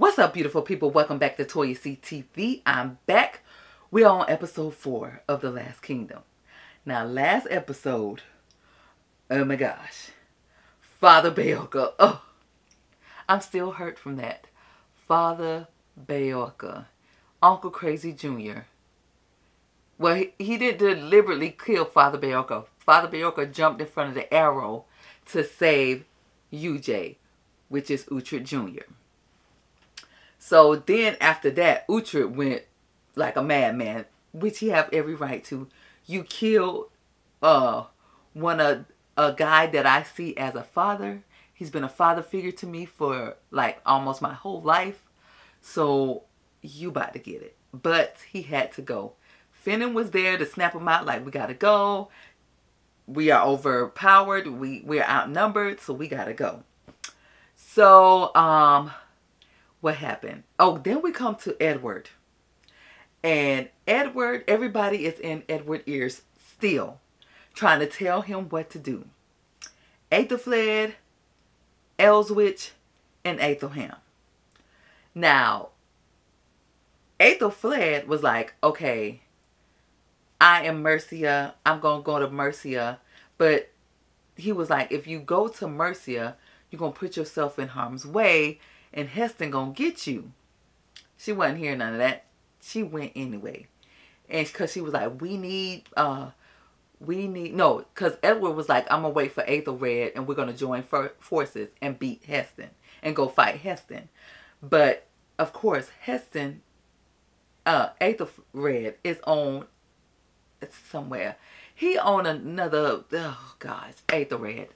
What's up, beautiful people? Welcome back to Toya C TV. I'm back. We're on episode four of The Last Kingdom. Now, last episode, oh my gosh, Father Beocca. Oh, I'm still hurt from that. Father Beocca, Uncle Crazy Jr. Well, he, he didn't deliberately kill Father Beocca. Father Beocca jumped in front of the arrow to save UJ, which is Uhtred Jr. So then after that, Uhtred went like a madman, which he have every right to. You killed uh one of a guy that I see as a father. He's been a father figure to me for like almost my whole life. So you about to get it. But he had to go. Finan was there to snap him out like we gotta go. We are overpowered. We we're outnumbered, so we gotta go. So um what happened? Oh, then we come to Edward. And Edward, everybody is in Edward ears still, trying to tell him what to do. Aethelflaed, Elswitch, and Aethelham. Now, Aethelflaed was like, okay, I am Mercia. I'm going to go to Mercia. But he was like, if you go to Mercia, you're going to put yourself in harm's way and Haesten to get you. She wasn't hearing none of that. She went anyway. And because she was like, we need, uh, we need, no, because Edward was like, I'm to wait for Aethelred and we're to join for forces and beat Haesten and go fight Haesten. But, of course, Haesten, uh, Aethelred is on it's somewhere. He on another, oh gosh, Aethelred.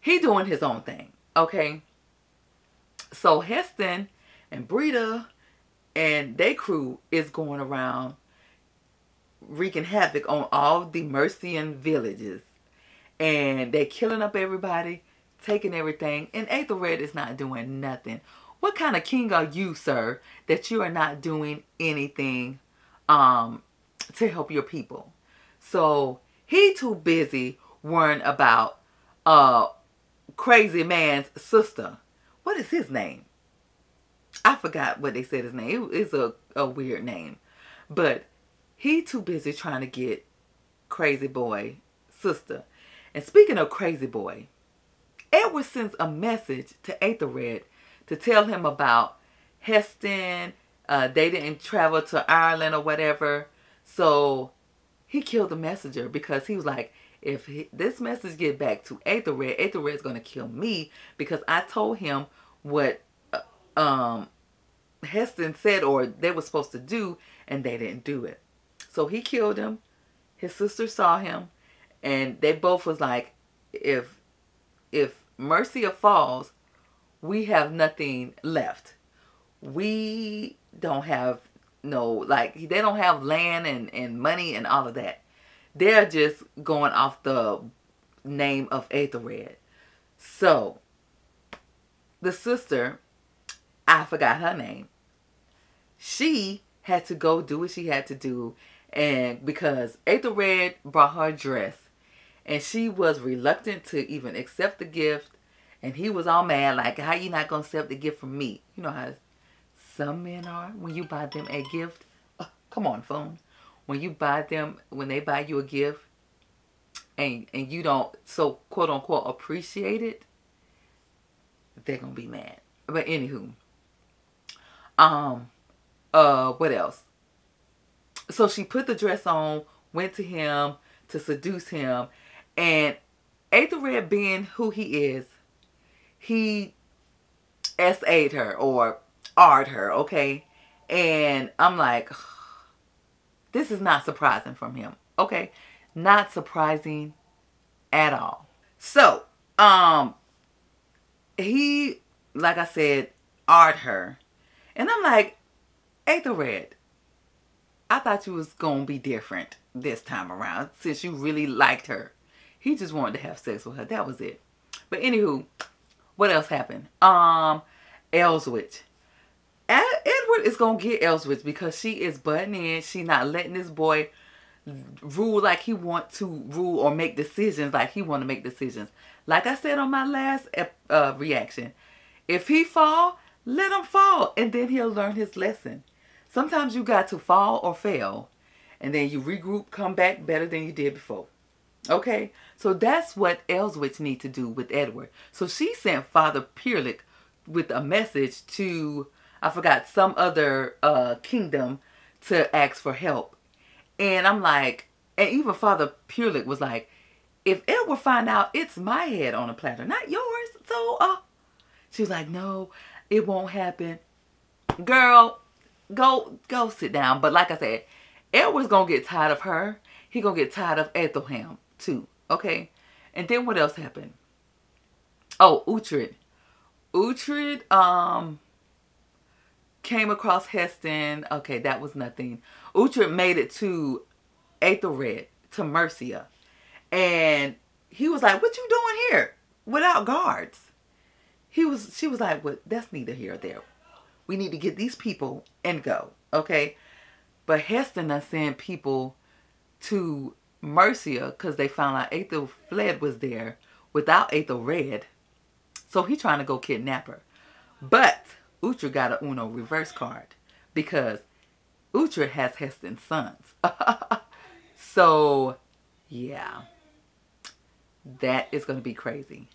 He doing his own thing, okay? So Haesten and Brida and their crew is going around wreaking havoc on all the Mercian villages. And they're killing up everybody, taking everything. And Aethelred is not doing nothing. What kind of king are you, sir, that you are not doing anything um, to help your people? So he too busy worrying about uh crazy man's sister. What is his name? I forgot what they said his name. It's a, a weird name. But he too busy trying to get crazy boy sister. And speaking of crazy boy, Edward sends a message to Aethelred to tell him about Haesten. Uh, they didn't travel to Ireland or whatever. So he killed the messenger because he was like, if he, this message get back to Aethelred, Aethelred's going to kill me because I told him what uh, um, Haesten said or they were supposed to do and they didn't do it. So he killed him. His sister saw him and they both was like, if if Mercia falls, we have nothing left. We don't have no like they don't have land and and money and all of that. They're just going off the name of Aethelred. So the sister, I forgot her name. She had to go do what she had to do, and because Aethelred brought her a dress, and she was reluctant to even accept the gift, and he was all mad like, "How you not gonna accept the gift from me?" You know how some men are when you buy them a gift. Oh, come on, phone. When you buy them, when they buy you a gift, and and you don't so quote unquote appreciate it, they're gonna be mad. But anywho, um, uh, what else? So she put the dress on, went to him to seduce him, and Aethelred being who he is, he SA'd her or R'd her, okay? And I'm like, this is not surprising from him, okay? Not surprising at all. So, um, he, like I said, R'd her. And I'm like, Aethelred, I thought you was going to be different this time around since you really liked her. He just wanted to have sex with her. That was it. But anywho, what else happened? Um, Elswitch. Edward is going to get Elswitch because she is butting in. She not letting this boy rule like he want to rule or make decisions like he want to make decisions. Like I said on my last uh, reaction, if he fall, let him fall and then he'll learn his lesson. Sometimes you got to fall or fail and then you regroup, come back better than you did before. Okay? So that's what Elswitch need to do with Edward. So she sent Father Pyrlig with a message to, I forgot, some other uh, kingdom to ask for help. And I'm like, and even Father Pyrlig was like, if Edward find out it's my head on a platter, not yours. So, uh, she was like, no, it won't happen. Girl, go, go sit down. But like I said, Edward's gonna get tired of her. He gonna get tired of Ethelham too. Okay. And then what else happened? Oh, Uhtred. Uhtred um came across Haesten. Okay, that was nothing. Uhtred made it to Aethelred, to Mercia. And he was like, What you doing here? Without guards. He was she was like, Well, that's neither here or there. We need to get these people and go. Okay. But Haesten done sent people to Mercia because they found out Aethelflaed was there without Aethelred. So he trying to go kidnap her. But Uhtred got a Uno reverse card because Uhtred has Haesten's sons. so, yeah. That is going to be crazy.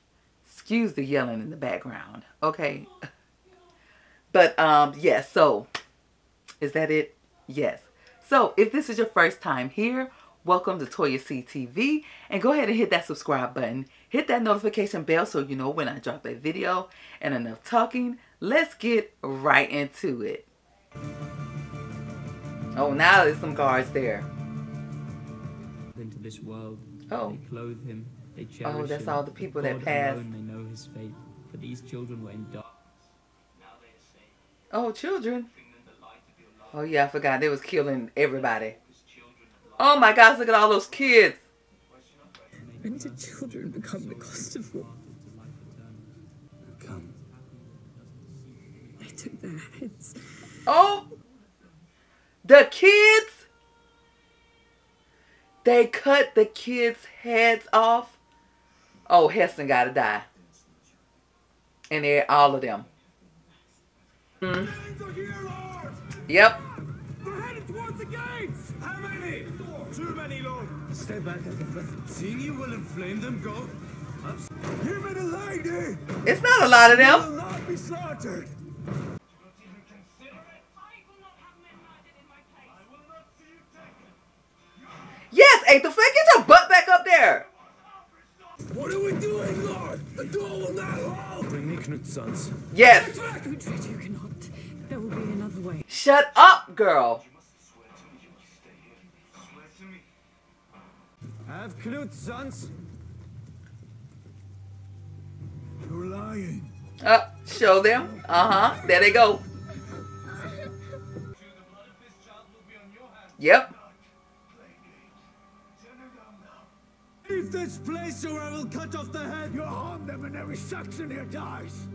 Excuse the yelling in the background. Okay. But, um, yes. Yeah, so, is that it? Yes. So, if this is your first time here, welcome to Toya C TV. And go ahead and hit that subscribe button. Hit that notification bell so you know when I drop a video. And enough talking. Let's get right into it. Oh, now there's some guards there. Into this world. Oh. They clothe him. They cherish Oh, that's him. all the people that God passed. alone may know his fate. For these children were in darkness. Now they are safe. Oh, children. Offering them the light of your love. Oh, yeah, I forgot. They was killing everybody. Because children of light Oh, my gosh. Look at all those kids. When did children become the cost of war? Come. They took their heads. Oh, the kids. They cut the kids' heads off. Oh, Haesten gotta die. And they're all of them. Hmm. Yep. We're headed towards the gates! How many? Too many, Lord. Stay back. Seeing you will inflame them, go. Hear me the lady! It's not a lot of them. Will them. not be slaughtered! Yes, Aethelflaed, get your butt back up there. What are we doing, Lord? The door will not hold! Bring me Knut's sons. Yes. Uhtred, you cannot. There will be another way. Shut up, girl. Have Knut's sons. You're lying. Uh, show them. Uh-huh. There they go. Yep. Leave this place or I will cut off the head! You'll harm them and every Saxon here dies!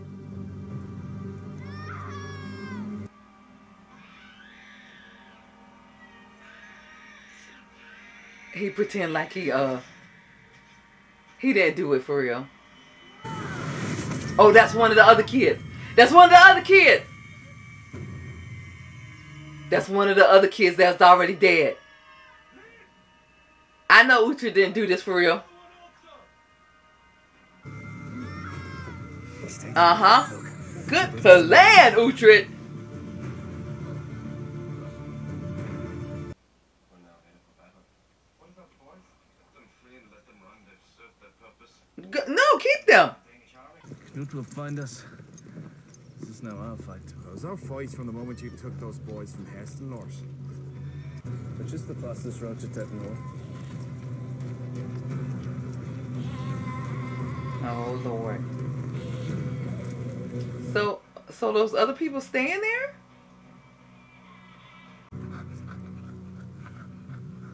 He pretend like he uh he didn't do it for real. Oh, that's one of the other kids. That's one of the other kids. That's one of the other kids that's already dead. I know Uhtred didn't do this for real. Uh-huh. Good plan, Uhtred. G- No, keep them. Knut will find us. This is now our fight. It was our fight from the moment you took those boys from Haesten North. Which is the fastest road to Tettenhall. Oh Lord. So so those other people staying there?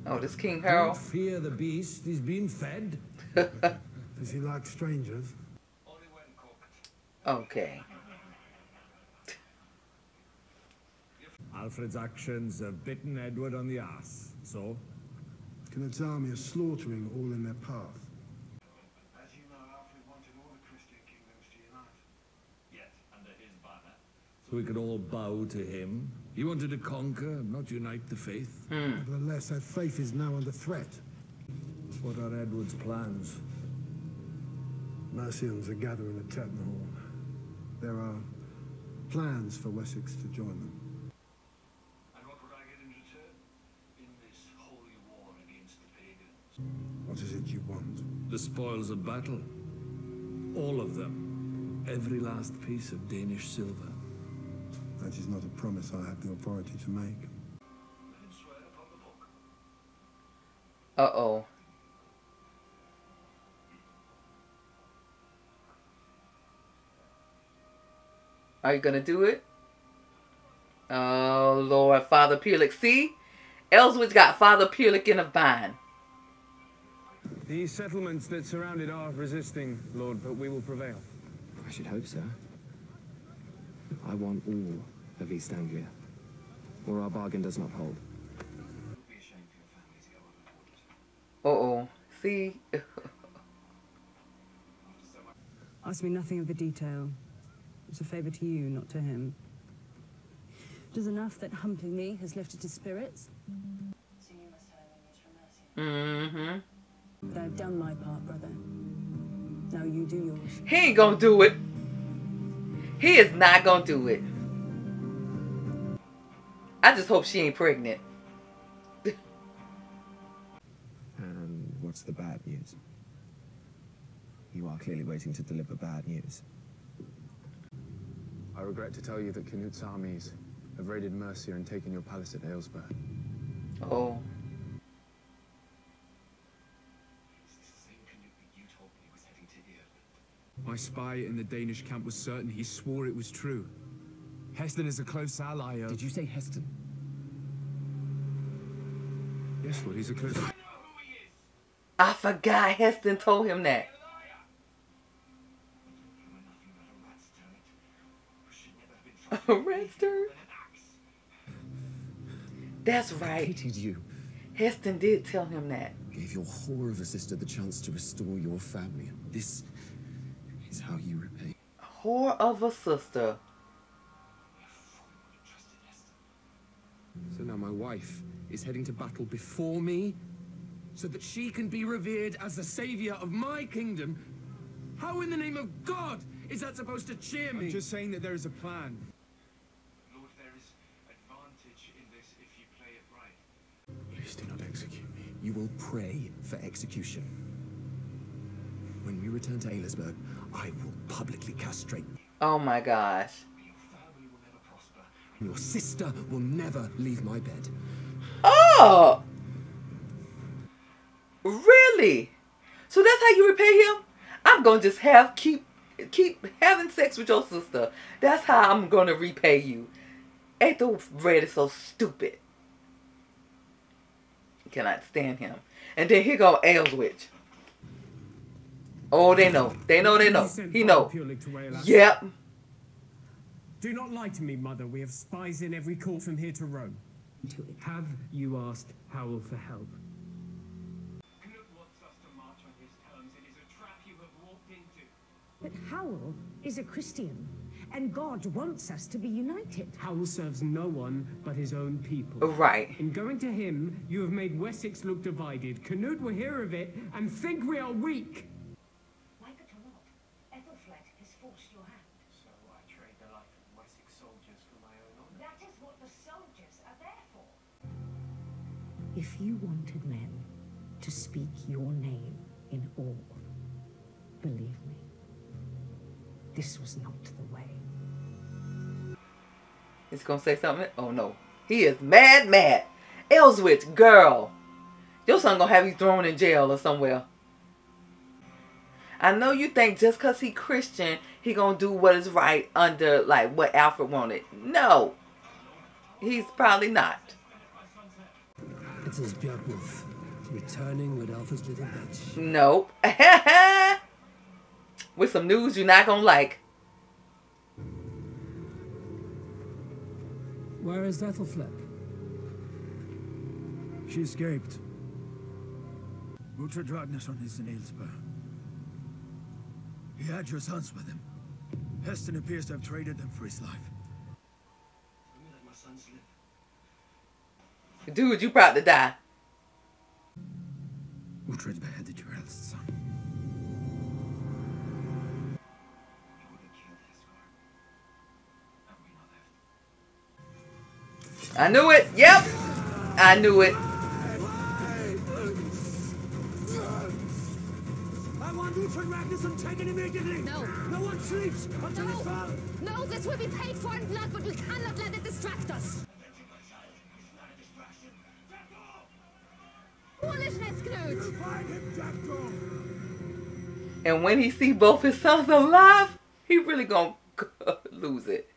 Oh, this King Harold. fear the beast, he's been fed. Does he like strangers? Okay. Alfred's actions have bitten Edward on the ass. So? Kenneth's army are slaughtering all in their path. As you know, Alfred wanted all the Christian kingdoms to unite. Yet, under his banner, so we could all bow to him. He wanted to conquer, not unite the faith. Hmm. Nevertheless, that faith is now under threat. What are Edward's plans? Mercians are gathering at Tettenhall. There are plans for Wessex to join them. And what would I get in return? In this holy war against the pagans? What is it you want? The spoils of battle. All of them. Every last piece of Danish silver. That is not a promise I have the authority to make. Then swear upon the book. Uh oh. Are you gonna do it? Oh Lord, Father Pyrlig. See? Ellsworth got Father Pyrlig in a bind. The settlements that surround it are resisting, Lord, but we will prevail. I should hope so. I want all of East Anglia, or our bargain does not hold. Uh oh. See? Ask me nothing of the detail. It's a favour to you, not to him. It is enough that humping me has lifted his spirits. mm-hmm. But I've done my part, brother. Now you do yours. He ain't gonna do it. He is not gonna do it. I just hope she ain't pregnant. And what's the bad news? You are clearly waiting to deliver bad news. I regret to tell you that Canut's armies have raided Mercia and taken your palace at Aylesbury. Oh. My spy in the Danish camp was certain. He swore it was true. Haesten is a close ally of... Did you say Haesten? Yes, Lord, he's a close... I forgot Haesten told him that. A rat's turd? That's right. Pitied you. Haesten did tell him that. Gave your whore of a sister the chance to restore your family. And this is how you repay. Whore of a sister. Now my wife is heading to battle before me so that she can be revered as the savior of my kingdom. How in the name of God is that supposed to cheer me? I'm just saying that there is a plan. Lord, there is advantage in this if you play it right. Please do not execute me. You will pray for execution. When we return to Aylesbury, I will publicly castrate you. Oh my gosh. Your sister will never leave my bed. Oh! Really? So that's how you repay him? I'm gonna just have keep keep having sex with your sister. That's how I'm gonna repay you. Ethelred is so stupid. Cannot stand him. And then here go Ayleswitch. Oh, they know. They know. They know. He know. Yep. Do not lie to me, mother. We have spies in every court from here to Rome. Have you asked Hywel for help? Knut wants us to march on his terms. It is a trap you have walked into. But Hywel is a Christian, and God wants us to be united. Hywel serves no one but his own people. Oh, Right. In going to him, you have made Wessex look divided. Canute will hear of it and think we are weak. If you wanted men to speak your name in awe, believe me, this was not the way. He's gonna say something? Oh no. He is mad, mad. Elswitch, girl. Your son gonna have you thrown in jail or somewhere. I know you think just cause he Christian, he gonna do what is right under like what Alfred wanted. No. He's probably not. It is Bjartwolf, returning with Alpha's little bitch. Nope. With some news you're not gonna like. Where is Ethelflaed? She escaped. Uhtred Ragnarsson is in Aylesbury. He had your sons with him. Haesten appears to have traded them for his life. Dude, you about to die. Uhtred beheaded your eldest son. I knew it. Yep. I knew it. I want Uhtred Ragnarsson taken immediately! No. No one sleeps until his father... No, this will be paid for in blood, but we cannot let it distract us. And when he see both his sons alive, he really gonna lose it.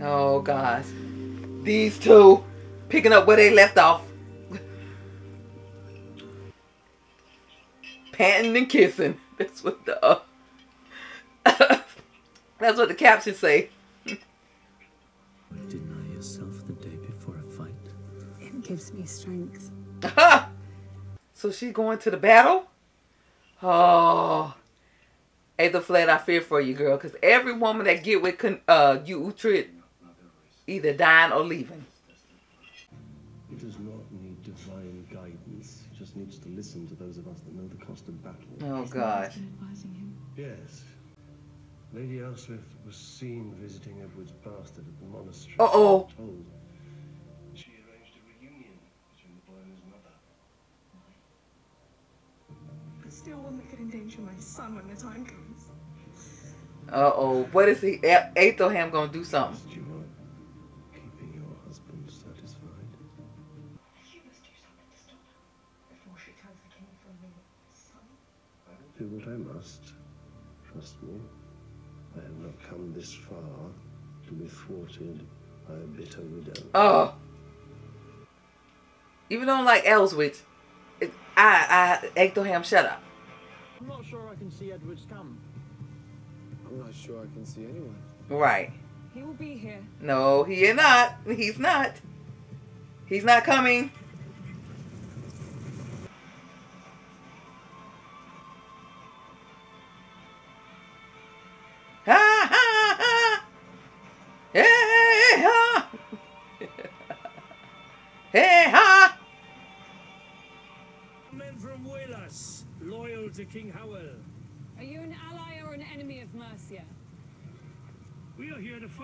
Oh gosh. These two picking up where they left off. Panting and kissing. That's what the uh, That's what the captions say. Deny yourself the day before a fight. It gives me strength. so she going to the battle? Oh. Aethelflaed, I fear for you, girl, because every woman that get with con- uh, you, Uhtred, either dying or leaving. He does not need divine guidance. He just needs to listen to those of us that know the cost of battle. Oh, God. Yes. Lady Elswith was seen visiting Edward's bastard at the monastery. Uh-oh. Told. Still will make it endanger my son when the time comes. Uh-oh. What is he? A- Aethelham gonna do something. You keeping your husband satisfied. She must do something to stop her before she tells the king from me, son. I will do what I must. Trust me. I have not come this far to be thwarted by a bitter widow. Oh. Even though I don't like Ellsworth, it, I, I, Aethelham, shut up. I'm not sure I can see Edward's come. I'm not sure I can see anyone. Right. He will be here. No, he is not. He's not. He's not coming.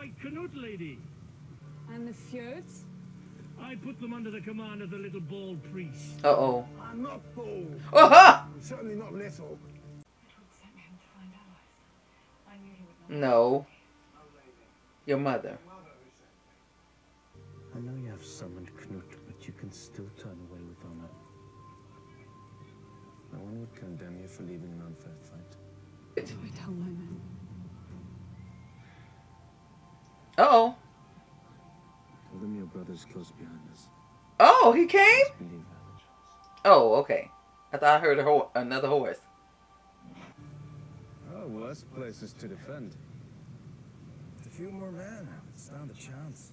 Are here to fight Canute, lady. And the fyrds? I put them under the command of the little bald priest. Uh oh. I'm not bold. Aha! I'm certainly not little. No. Your mother. I know you have summoned Knut, but you can still turn away with honor. No one would condemn you for leaving an unfair fight. Do I tell my men? Uh oh. Tell them your brother's close behind us. Oh, he came? Believe I have a chance. Oh, okay. I thought I heard a ho- another horse. Oh, worse places to defend. With a few more men, stand a chance.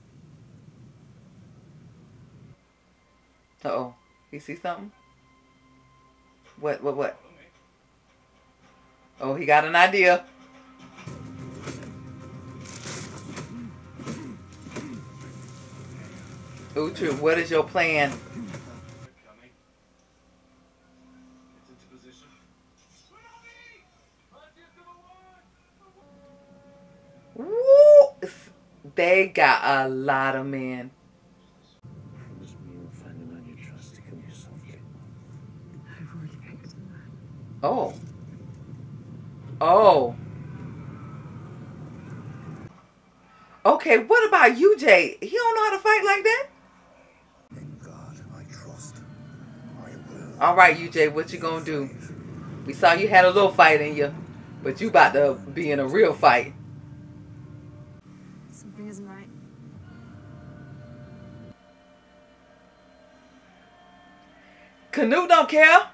Uh oh. You see something? What, what, what? Oh, he got an idea. Uhtred, what is your plan? Woo! They got a lot of men. Promise me you'll find a man you trust to kill you softly. I've already picked a man. Oh. Oh. Okay, what about you, Jay? He don't know how to fight like that? All right, UJ, what you gonna do? We saw you had a little fight in you, but you about to be in a real fight. Something isn't right. Canute don't care.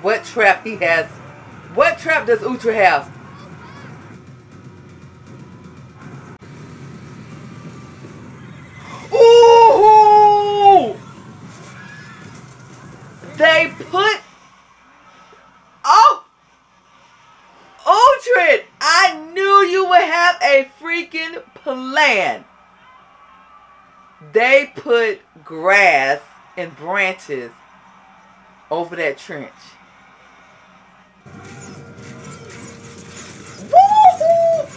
What trap he has? What trap does Uhtred have? They put grass and branches over that trench. Woo-hoo!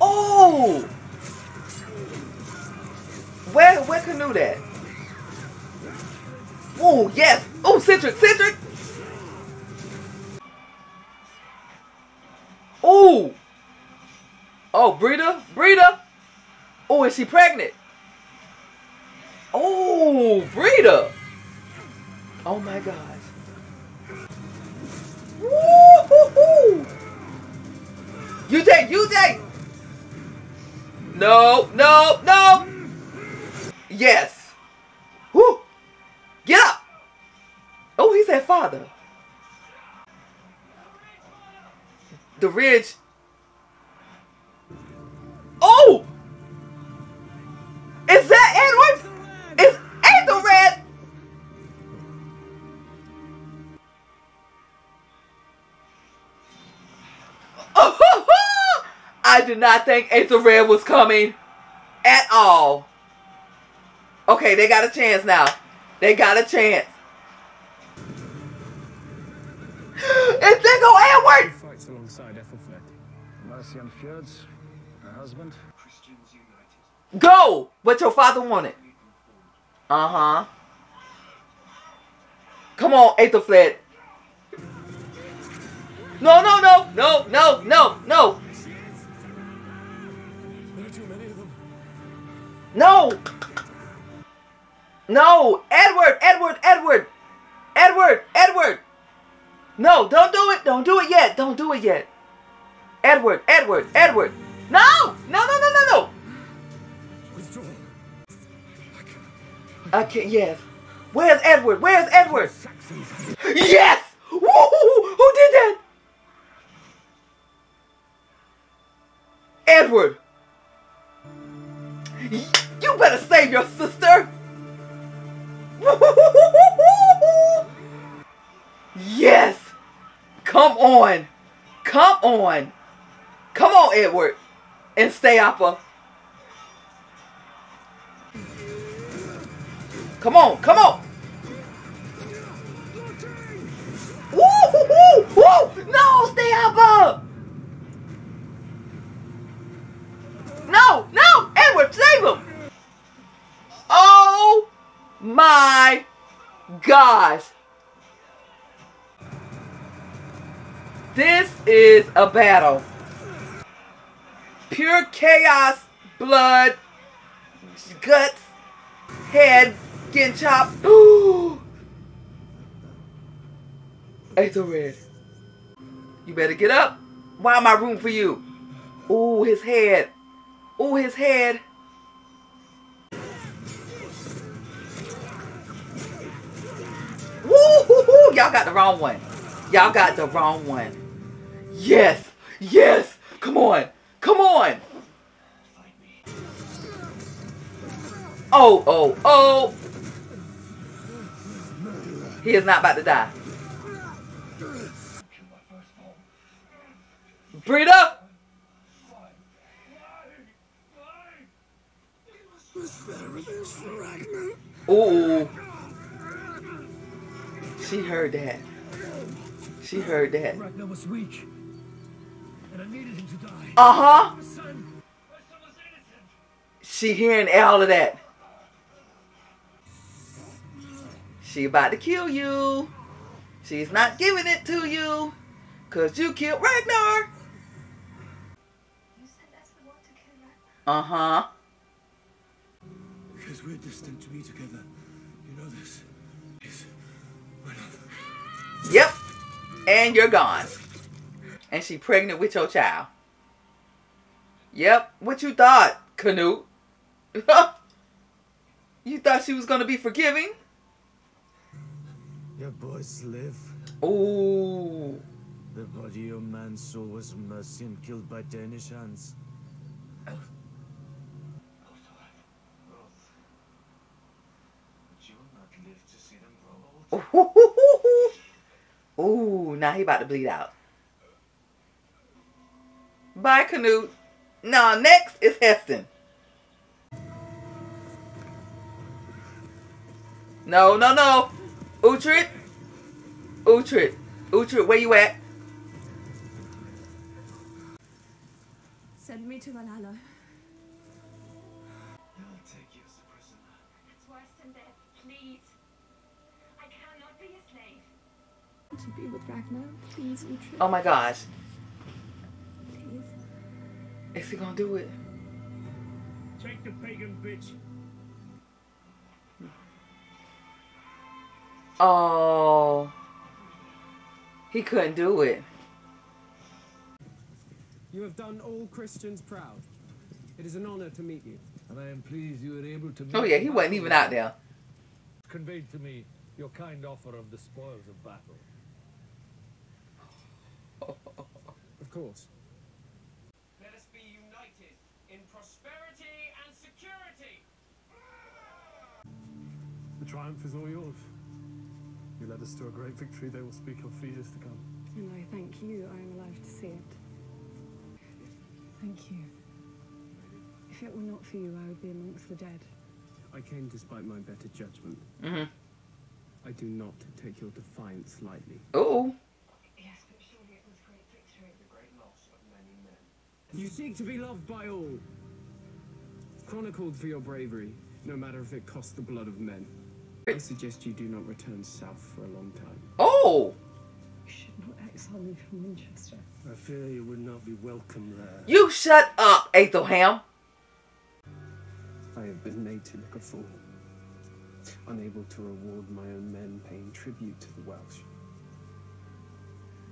Oh! Where where canoe that? Oh yes! Oh Sihtric, Sihtric! Oh! Oh, Brida, Brida! Oh, is she pregnant? Oh, Brida! Oh my gosh. Woo-hoo-hoo! UJ, UJ! No, no, no! Yes. Whoo! Get up! Oh, he said father. The ridge. Oh! Is that Edward? Is Ethelred? I did not think Ethelred was coming at all. Okay, they got a chance now. They got a chance. It's there go Edward! Fights alongside Ethelflaed. Mercy and fyrds, her husband. Christians United. Go! What your father wanted. Uh-huh. Come on, Ethelflaed. No, no, no, no, no, no, no. No! No! Edward! Edward! Edward! Edward! Edward! No! Don't do it! Don't do it yet! Don't do it yet! Edward! Edward! Edward! No! No! No! No! No! No! I can't. Yes. Where's Edward? Where's Edward? Yes! Woo! Who did that? Edward! You better save your sister! Yes! Come on! Come on! Come on, Edward! And Steapa. Come on, come on! Woo, woo, woo! No, Steapa! Uh. No, no! Edward, save him! Oh my gosh! This is a battle. Pure chaos, blood, guts, head getting chopped. Ooh! Ethelred, you better get up. Why am I room for you? Ooh, his head. Ooh, his head. Woo! Y'all got the wrong one. Y'all got the wrong one. Yes, yes. Come on, come on. Oh, oh, oh. He is not about to die. Brida! Ooh. She heard that. She heard that. Uh-huh. She hearing all of that. She about to kill you. She's not giving it to you. Cause you killed Ragnar. Uh-huh. Because we're destined to be together. You know this. Yes. We're. Yep. And you're gone. And she pregnant with your child. Yep. What you thought, Canute? you thought she was gonna be forgiving? Your boys live. Oh. The body your man saw was Mercian killed by Danish hands. Oh, now he about to bleed out. Bye, Canute. Now next is Haesten. No, no, no. Uhtred. Uhtred. Uhtred, where you at? Send me to Valhalla. I'll take you as a prisoner. It's worse than death. Please. I cannot be a slave. To be with Ragnar, please, Uhtred. Oh my gosh. Please. Is he gonna do it? Take the pagan bitch. Oh. He couldn't do it. You have done all Christians proud. It is an honor to meet you. And I am pleased you were able to Oh yeah, he wasn't even out there. Conveyed to me your kind offer of the spoils of battle. Of course. Let us be united in prosperity and security. The triumph is all yours. You led us to a great victory they will speak of for years to come. And I thank you I am alive to see it. Thank you. If it were not for you, I would be amongst the dead. I came despite my better judgment. Mm-hmm. I do not take your defiance lightly. Oh. Yes, but surely it was a great victory. The great loss of many men. You seek to be loved by all. Chronicled for your bravery, no matter if it cost the blood of men. I suggest you do not return south for a long time. Oh. You should not exile me from Winchester. I fear you would not be welcome there. You shut up, Aethelham. I have been made to look a fool. Unable to reward my own men paying tribute to the Welsh.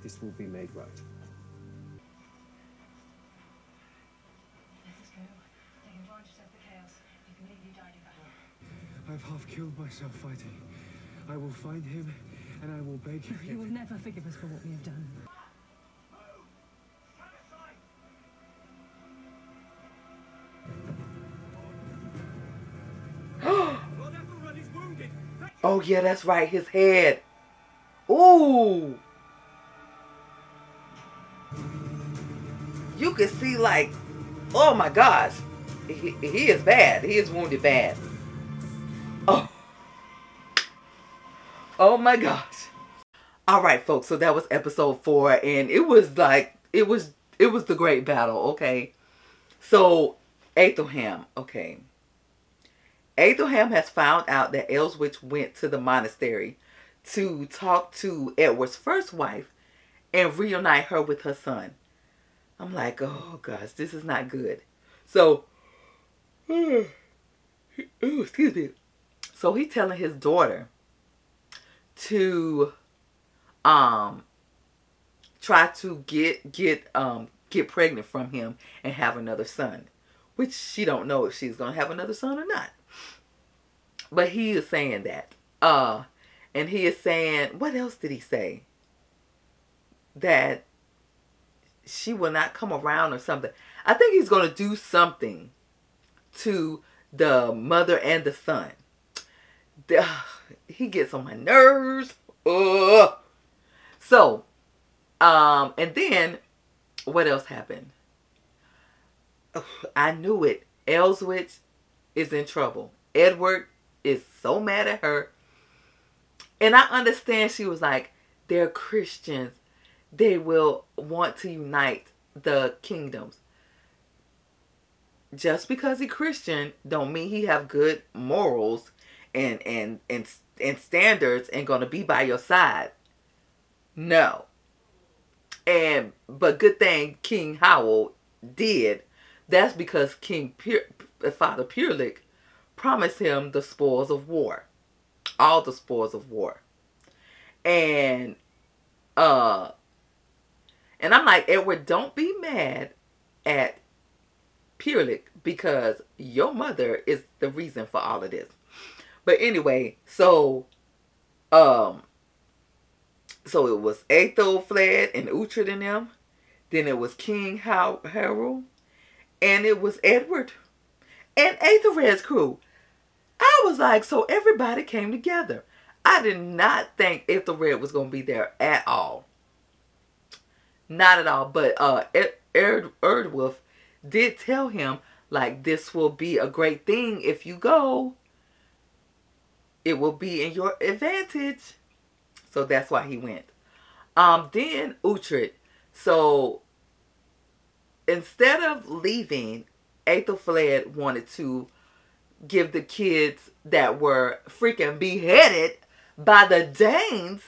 This will be made right. I've half killed myself fighting. I will find him, and I will beg him. He will never forgive us for what we have done. Oh yeah, that's right. His head. Ooh. You can see like, oh my gosh, he, he is bad. He is wounded bad. Oh my gosh. All right, folks. So that was episode four, and it was like it was it was the great battle. Okay. So Aethelham. Okay. Aethelham has found out that Elswitch went to the monastery to talk to Edward's first wife and reunite her with her son. I'm like, oh gosh, this is not good. So, ooh, excuse me. So he telling his daughter to um try to get get um get pregnant from him and have another son, which she don't know if she's gonna have another son or not. But he is saying that. Uh and he is saying what else did he say? That she will not come around or something. I think he's gonna do something to the mother and the son. The- he gets on my nerves. Ugh. So, um, and then what else happened? I knew it. Elswitch is in trouble. Edward is so mad at her. And I understand she was like, they're Christians. They will want to unite the kingdoms. Just because he Christian don't mean he have good morals and and and and standards and gonna be by your side. No. And but good thing King Hywel did. That's because King Pure, Father Pyrlig promised him the spoils of war, all the spoils of war, and uh, and I'm like Edward, don't be mad at Pyrlig because your mother is the reason for all of this. But anyway, so um so it was Aethelflaed and Uhtred and them. Then it was King Har- Harold. And it was Edward. And Aethelred's crew. I was like, so everybody came together. I did not think Aethelred was going to be there at all. Not at all. But uh, Erd- Erd- Eardwulf did tell him, like, this will be a great thing if you go it will be in your advantage. So that's why he went. Um, then Uhtred. So instead of leaving, Aethelflaed wanted to give the kids that were freaking beheaded by the Danes.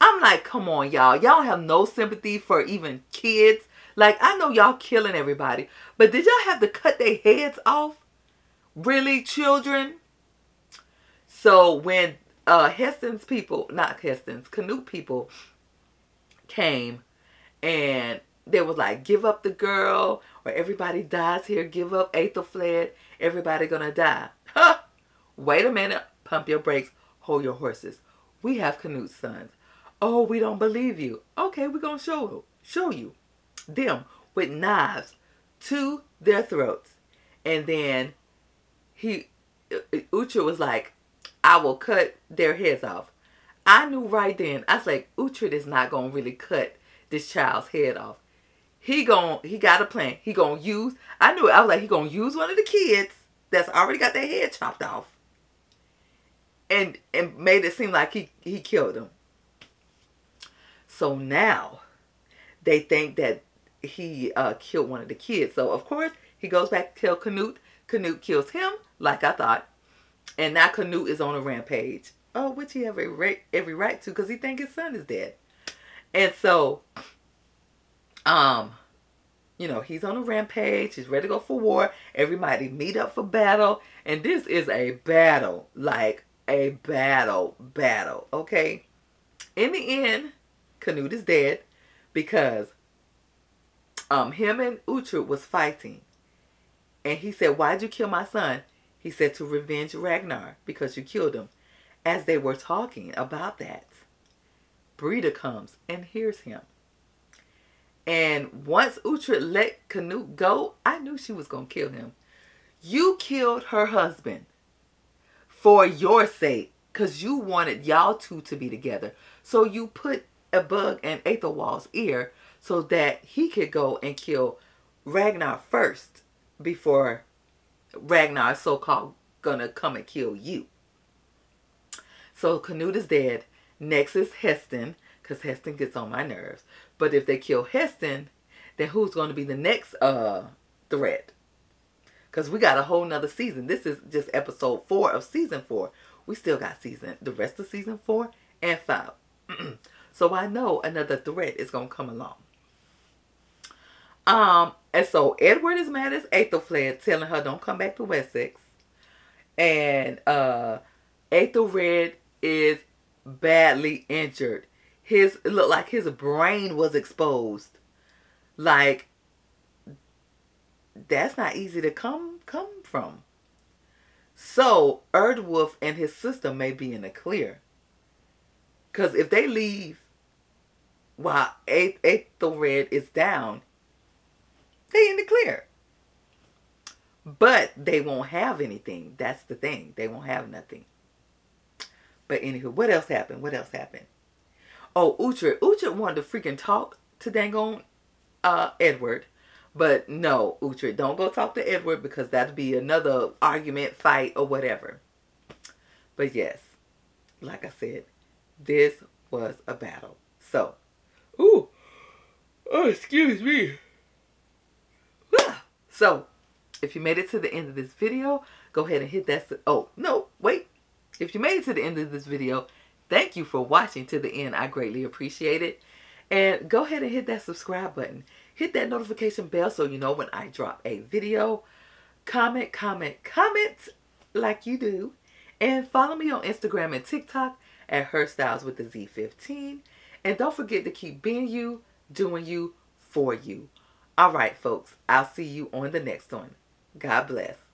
I'm like, come on, y'all. Y'all have no sympathy for even kids. Like, I know y'all killing everybody, but did y'all have to cut their heads off? Really, children? So when uh Haesten's people, not Haesten's, Canute people came and they was like, give up the girl or everybody dies here. Give up Aethelflaed. Everybody gonna die. Huh? Wait a minute. Pump your brakes. Hold your horses. We have Canute's sons. Oh, we don't believe you. Okay, we're gonna show show you them with knives to their throats. And then he Uhtred was like, I will cut their heads off. I knew right then, I was like, Uhtred is not gonna really cut this child's head off. He gon' he got a plan. He gonna use I knew it. I was like, he gonna use one of the kids that's already got their head chopped off. And and made it seem like he, he killed them. So now they think that he uh, killed one of the kids. So of course he goes back to tell Canute. Canute kills him, like I thought. And now Canute is on a rampage. Oh, which he have every right, every right to because he think his son is dead. And so, um, you know, he's on a rampage. He's ready to go for war. Everybody meet up for battle. And this is a battle. Like a battle. Battle. Okay? In the end, Canute is dead because um, him and Uhtred was fighting. And he said, why'd you kill my son? He said, to revenge Ragnar because you killed him. As they were talking about that, Brida comes and hears him. And once Uhtred let Canute go, I knew she was going to kill him. You killed her husband for your sake because you wanted y'all two to be together. So you put a bug in Aethelwold's ear so that he could go and kill Ragnar first before Ragnar is so-called gonna come and kill you. So Canute is dead. Next is Haesten because Haesten gets on my nerves. But if they kill Haesten, then who's going to be the next uh threat? Because we got a whole nother season. This is just episode four of season four. We still got season, the rest of season four and five. so I know another threat is going to come along. Um, and so Edward is mad as Aethelflaed, telling her don't come back to Wessex. And uh Aethelred is badly injured his it looked like his brain was exposed. Like that's not easy to come come from. So Eardwulf and his sister may be in the clear. Cause if they leave while Aethelred is down, they in the clear. But they won't have anything. That's the thing. They won't have nothing. But anywho, what else happened? What else happened? Oh, Uhtred. Uhtred wanted to freaking talk to Dangon uh, Edward. But no, Uhtred, don't go talk to Edward because that'd be another argument, fight, or whatever. But yes, like I said, this was a battle. So, ooh, oh, excuse me. So, if you made it to the end of this video, go ahead and hit that. Oh, no, wait. If you made it to the end of this video, Thank you for watching to the end. I greatly appreciate it. And go ahead and hit that subscribe button. Hit that notification bell so you know when I drop a video. Comment, comment, comment like you do. And follow me on Instagram and TikTok at HerStyles with the Z15. And don't forget to keep being you, doing you, for you. All right, folks. I'll see you on the next one. God bless.